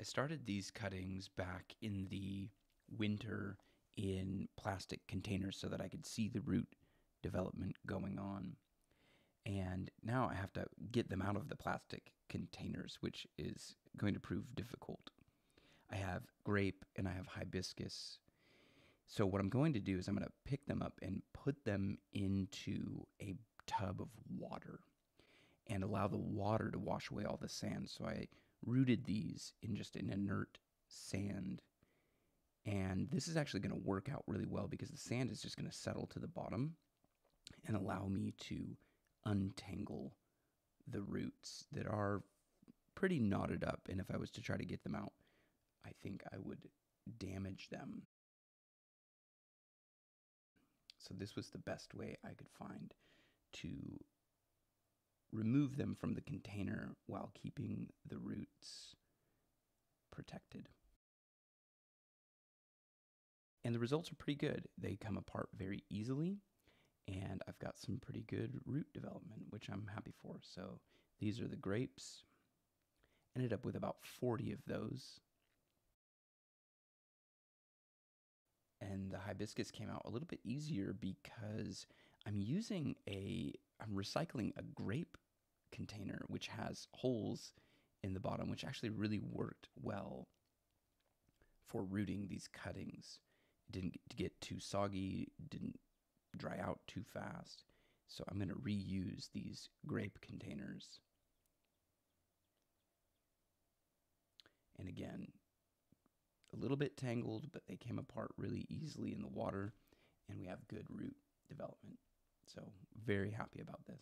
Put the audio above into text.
I started these cuttings back in the winter in plastic containers so that I could see the root development going on. And now I have to get them out of the plastic containers, which is going to prove difficult. I have grape and I have hibiscus. So, what I'm going to do is I'm going to pick them up and put them into a tub of water and allow the water to wash away all the sand. So, I rooted these in just an inert sand. And this is actually going to work out really well because the sand is just going to settle to the bottom and allow me to untangle the roots that are pretty knotted up. And if I was to try to get them out, I think I would damage them. So, this was the best way I could find to remove them from the container while keeping the roots protected. And the results are pretty good. They come apart very easily and I've got some pretty good root development, which I'm happy for. So these are the grapes. Ended up with about 40 of those. And the hibiscus came out a little bit easier because I'm using a, I'm recycling a grape container which has holes in the bottom, which actually really worked well for rooting these cuttings. It didn't get too soggy, didn't dry out too fast. So I'm going to reuse these grape containers. And again, a little bit tangled, but they came apart really easily in the water, and we have good root development. So, very happy about this.